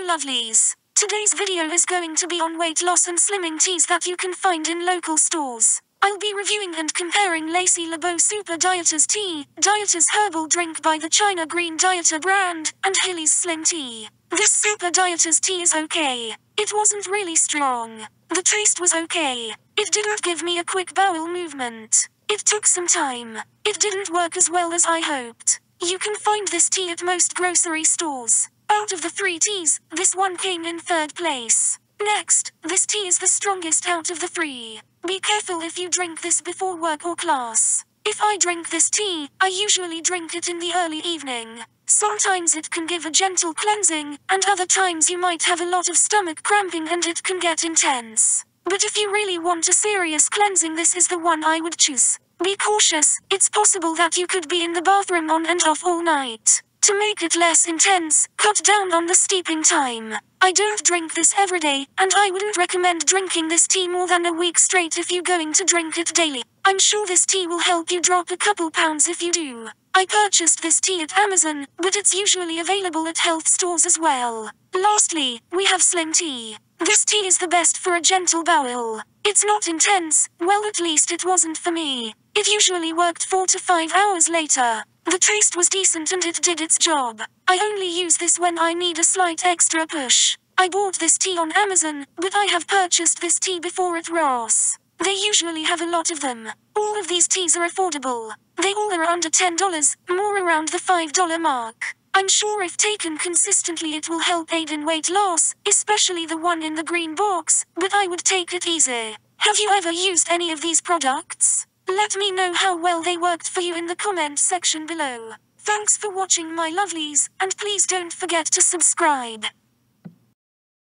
lovelies. Today's video is going to be on weight loss and slimming teas that you can find in local stores. I'll be reviewing and comparing Laci Le Beau Super Dieters Tea, Dieters Herbal Drink by the China Green Dieter brand, and Hyleys Slim Tea. This Super Dieters Tea is okay. It wasn't really strong. The taste was okay. It didn't give me a quick bowel movement. It took some time. It didn't work as well as I hoped. You can find this tea at most grocery stores. Out of the three teas, this one came in third place. Next, this tea is the strongest out of the three. Be careful if you drink this before work or class. If I drink this tea, I usually drink it in the early evening. Sometimes it can give a gentle cleansing, and other times you might have a lot of stomach cramping and it can get intense. But if you really want a serious cleansing, this is the one I would choose. Be cautious, it's possible that you could be in the bathroom on and off all night. To make it less intense, cut down on the steeping time. I don't drink this every day, and I wouldn't recommend drinking this tea more than a week straight if you're going to drink it daily. I'm sure this tea will help you drop a couple pounds if you do. I purchased this tea at Amazon, but it's usually available at health stores as well. Lastly, we have Slim Tea. This tea is the best for a gentle bowel. It's not intense, well at least it wasn't for me. It usually worked 4 to 5 hours later. The taste was decent and it did its job. I only use this when I need a slight extra push. I bought this tea on Amazon, but I have purchased this tea before at Ross. They usually have a lot of them. All of these teas are affordable. They all are under $10, more around the $5 mark. I'm sure if taken consistently it will help aid in weight loss, especially the one in the green box, but I would take it easy. Have you ever used any of these products? Let me know how well they worked for you in the comment section below. Thanks for watching my lovelies, and please don't forget to subscribe.